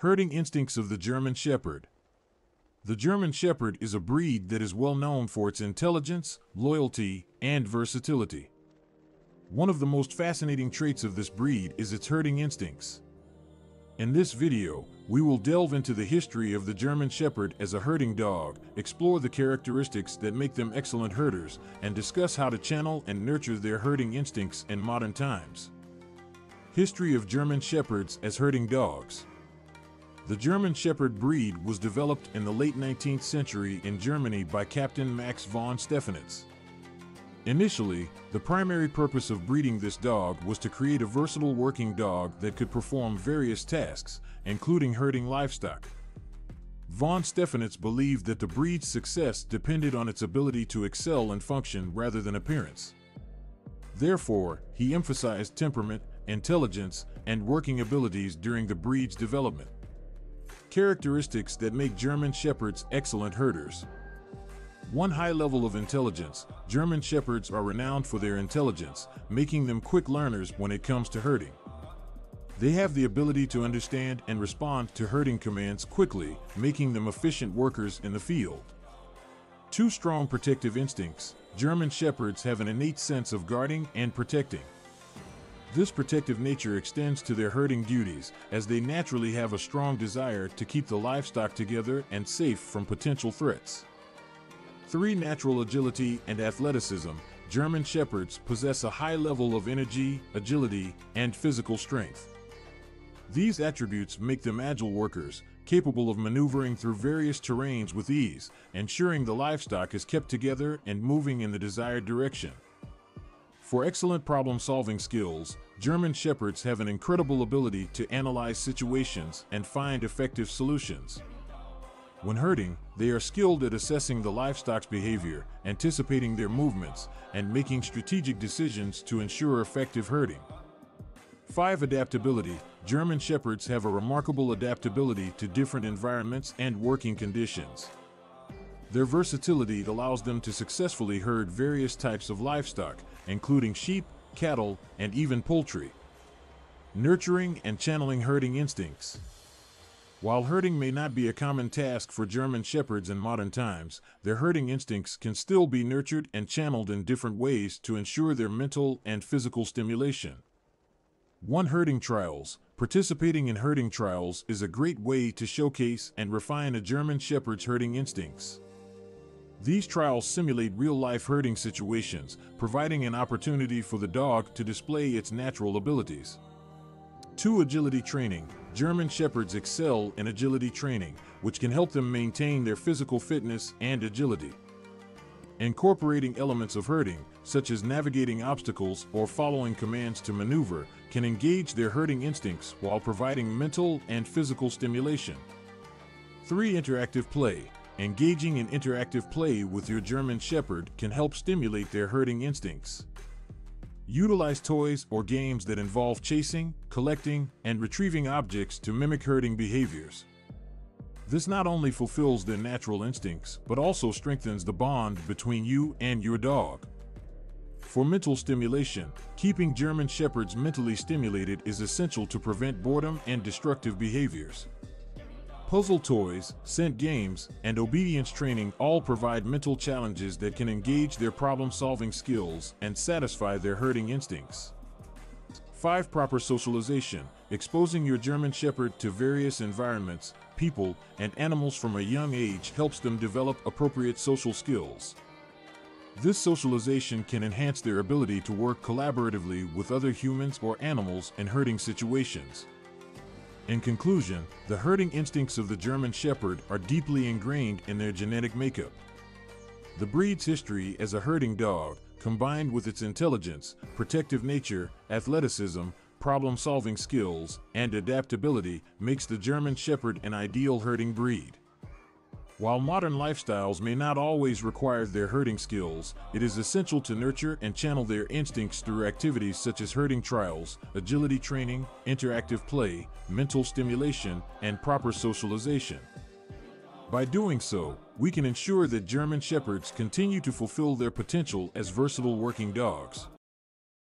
Herding instincts of the German Shepherd. The German Shepherd is a breed that is well known for its intelligence, loyalty, and versatility. One of the most fascinating traits of this breed is its herding instincts. In this video, we will delve into the history of the German Shepherd as a herding dog, explore the characteristics that make them excellent herders, and discuss how to channel and nurture their herding instincts in modern times. History of German Shepherds as herding dogs. The German Shepherd breed was developed in the late 19th century in Germany by Captain Max von Stephanitz. Initially, the primary purpose of breeding this dog was to create a versatile working dog that could perform various tasks, including herding livestock. Von Stephanitz believed that the breed's success depended on its ability to excel in function rather than appearance. Therefore, he emphasized temperament, intelligence, and working abilities during the breed's development. Characteristics that make German Shepherds excellent herders. One high level of intelligence, German Shepherds are renowned for their intelligence, making them quick learners when it comes to herding. They have the ability to understand and respond to herding commands quickly, making them efficient workers in the field. Two strong protective instincts, German Shepherds have an innate sense of guarding and protecting. This protective nature extends to their herding duties, as they naturally have a strong desire to keep the livestock together and safe from potential threats. 3. Natural agility and athleticism. German Shepherds possess a high level of energy, agility, and physical strength. These attributes make them agile workers, capable of maneuvering through various terrains with ease, ensuring the livestock is kept together and moving in the desired direction. For excellent problem solving skills, German Shepherds have an incredible ability to analyze situations and find effective solutions. When herding, they are skilled at assessing the livestock's behavior, anticipating their movements, and making strategic decisions to ensure effective herding. 5. Adaptability German Shepherds have a remarkable adaptability to different environments and working conditions. Their versatility allows them to successfully herd various types of livestock, including sheep, cattle, and even poultry. Nurturing and channeling herding instincts. While herding may not be a common task for German Shepherds in modern times, their herding instincts can still be nurtured and channeled in different ways to ensure their mental and physical stimulation. 1. Herding Trials Participating in herding trials is a great way to showcase and refine a German Shepherd's herding instincts. These trials simulate real-life herding situations, providing an opportunity for the dog to display its natural abilities. 2. Agility Training German Shepherds excel in agility training, which can help them maintain their physical fitness and agility. Incorporating elements of herding, such as navigating obstacles or following commands to maneuver, can engage their herding instincts while providing mental and physical stimulation. 3. Interactive Play Engaging in interactive play with your German Shepherd can help stimulate their herding instincts. Utilize toys or games that involve chasing, collecting, and retrieving objects to mimic herding behaviors. This not only fulfills their natural instincts, but also strengthens the bond between you and your dog. For mental stimulation, keeping German Shepherds mentally stimulated is essential to prevent boredom and destructive behaviors. Puzzle toys, scent games, and obedience training all provide mental challenges that can engage their problem-solving skills and satisfy their herding instincts. 5. Proper socialization. Exposing your German Shepherd to various environments, people, and animals from a young age helps them develop appropriate social skills. This socialization can enhance their ability to work collaboratively with other humans or animals in herding situations. In conclusion, the herding instincts of the German Shepherd are deeply ingrained in their genetic makeup. The breed's history as a herding dog, combined with its intelligence, protective nature, athleticism, problem-solving skills, and adaptability, makes the German Shepherd an ideal herding breed. While modern lifestyles may not always require their herding skills, it is essential to nurture and channel their instincts through activities such as herding trials, agility training, interactive play, mental stimulation, and proper socialization. By doing so, we can ensure that German Shepherds continue to fulfill their potential as versatile working dogs.